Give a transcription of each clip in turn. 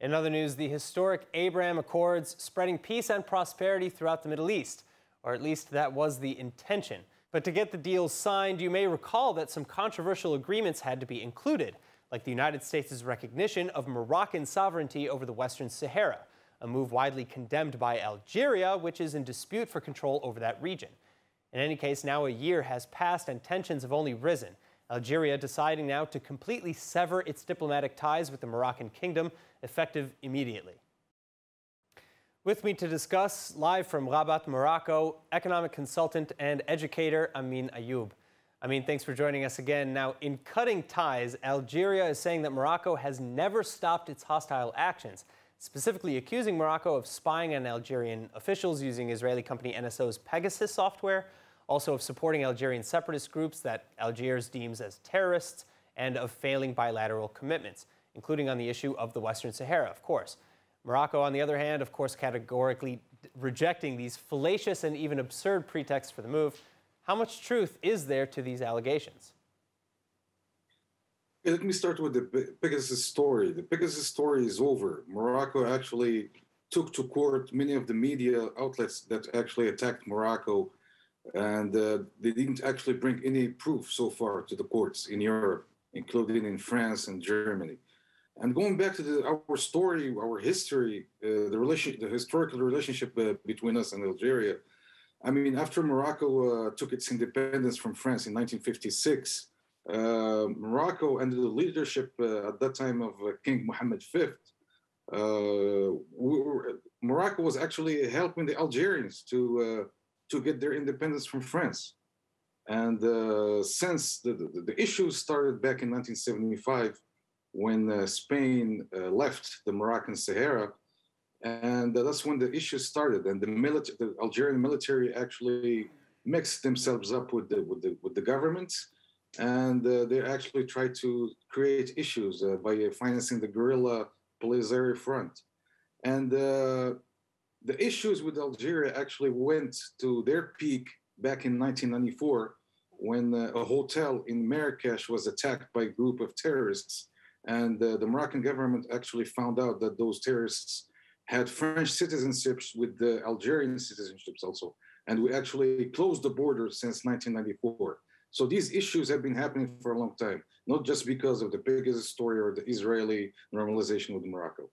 In other news, the historic Abraham Accords spreading peace and prosperity throughout the Middle East, or at least that was the intention. But to get the deals signed, you may recall that some controversial agreements had to be included, like the United States' recognition of Moroccan sovereignty over the Western Sahara, a move widely condemned by Algeria, which is in dispute for control over that region. In any case, now a year has passed and tensions have only risen. Algeria deciding now to completely sever its diplomatic ties with the Moroccan kingdom, effective immediately. With me to discuss, live from Rabat, Morocco, economic consultant and educator Amine Ayoub. Amine, thanks for joining us again. Now, in cutting ties, Algeria is saying that Morocco has never stopped its hostile actions, specifically accusing Morocco of spying on Algerian officials using Israeli company NSO's Pegasus software, also of supporting Algerian separatist groups that Algiers deems as terrorists, and of failing bilateral commitments, including on the issue of the Western Sahara, of course. Morocco, on the other hand, of course, categorically rejecting these fallacious and even absurd pretexts for the move. How much truth is there to these allegations? Let me start with the Pegasus story. The Pegasus story is over. Morocco actually took to court many of the media outlets that actually attacked Morocco and uh, they didn't actually bring any proof so far to the courts in Europe, including in France and Germany. And going back to the, our story, our history, uh, the relation, the historical relationship uh, between us and Algeria. I mean, after Morocco uh, took its independence from France in 1956, uh, Morocco, under the leadership uh, at that time of King Mohammed V, were, Morocco was actually helping the Algerians to to get their independence from France. And uh, since the, the, the, issues started back in 1975, when uh, Spain uh, left the Moroccan Sahara, and that's when the issue started. And the, military, the Algerian military actually mixed themselves up with the, with the, with the government, and uh, they actually tried to create issues uh, by financing the guerrilla Polisario Front. And uh, the issues with Algeria actually went to their peak back in 1994 when uh, a hotel in Marrakesh was attacked by a group of terrorists. And uh, the Moroccan government actually found out that those terrorists had French citizenships with the Algerian citizenships also. And we actually closed the border since 1994. So these issues have been happening for a long time, not just because of the Pegasus story or the Israeli normalization with Morocco.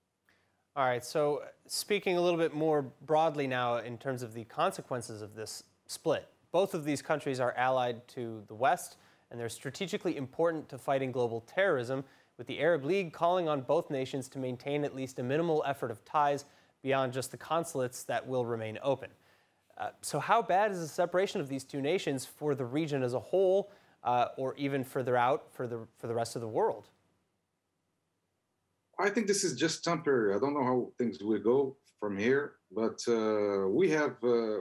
All right, so speaking a little bit more broadly now in terms of the consequences of this split, both of these countries are allied to the West and they're strategically important to fighting global terrorism, with the Arab League calling on both nations to maintain at least a minimal effort of ties beyond just the consulates that will remain open. Uh, so, how bad is the separation of these two nations for the region as a whole, uh, or even further out for the, for the rest of the world? I think this is just temporary. I don't know how things will go from here, but uh, we have uh,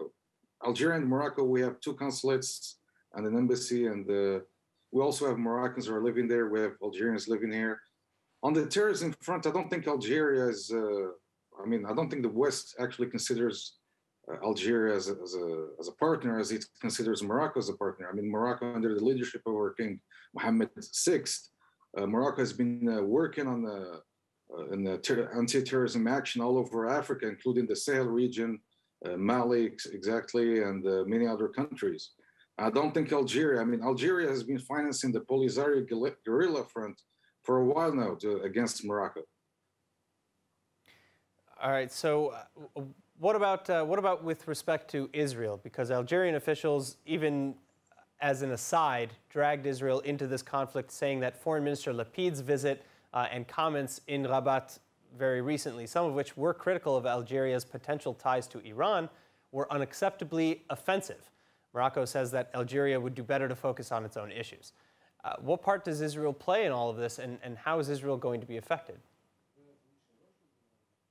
Algeria and Morocco. We have two consulates and an embassy, and uh, we also have Moroccans who are living there. We have Algerians living here. On the terrorism front, I don't think Algeria is. Uh, I mean, I don't think the West actually considers uh, Algeria as a, as a, as a partner as it considers Morocco as a partner. I mean, Morocco, under the leadership of our King Mohammed VI, uh, Morocco has been working on the uh, in the anti-terrorism action all over Africa, including the Sahel region, uh, Mali exactly, and uh, many other countries. I don't think Algeria, I mean, Algeria has been financing the Polisario guerrilla front for a while now to, against Morocco. All right, so uh, what about, uh, what about with respect to Israel? Because Algerian officials, even as an aside, dragged Israel into this conflict, saying that Foreign Minister Lapid's visit uh, and comments in Rabat very recently, some of which were critical of Algeria's potential ties to Iran, were unacceptably offensive. Morocco says that Algeria would do better to focus on its own issues. Uh, what part does Israel play in all of this, and, and how is Israel going to be affected?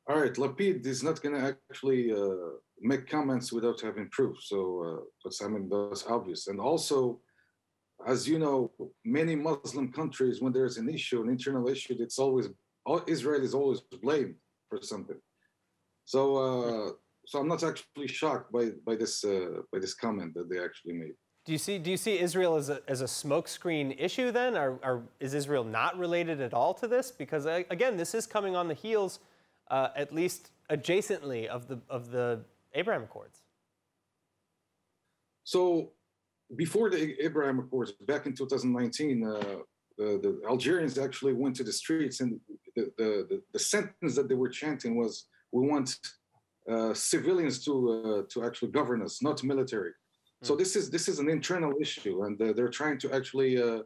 All right, Lapid is not going to actually uh, make comments without having proof. So uh, I mean, that's obvious. And also, as you know, many Muslim countries, when there's an issue, an internal issue, it's always Israel is always blamed for something. So, uh, so I'm not actually shocked by by this uh, by this comment that they actually made. Do you see Do you see Israel as a as a smokescreen issue then, or, or is Israel not related at all to this? Because uh, again, this is coming on the heels uh, at least adjacently of the of the Abraham Accords. So before the Abraham Accords, back in 2019, uh, the, the, Algerians actually went to the streets, and the, the, the, sentence that they were chanting was, "We want uh, civilians to uh, to actually govern us, not military." Mm. So this is this is an internal issue, and uh, they're trying to actually uh,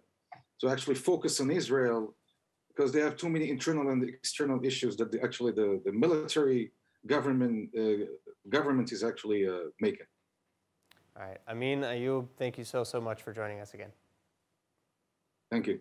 to actually focus on Israel because they have too many internal and external issues that the, actually the, the military government uh, government is actually making. All right. Amine Ayoub, thank you so, so much for joining us again. Thank you.